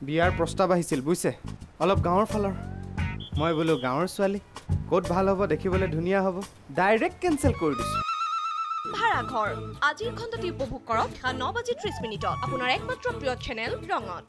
বিয়াৰ প্ৰস্তাৱ আহিছিল বুজিছে? অলপ গাঁৱৰ ফালৰ। মই বোলো গাঁৱৰ ছোৱালী ক'ত ভাল হ'ব দেখিবলৈ ধুনীয়া হ'ব। ডাইৰেক্ট কেঞ্চেল কৰি দিছোঁ। ভাড়াঘৰ আজিৰ খণ্ডটি উপভোগ কৰক ন বাজি ত্ৰিছ মিনিটত। আপোনাৰ একমাত্ৰ প্ৰিয় চেনেল ৰঙত।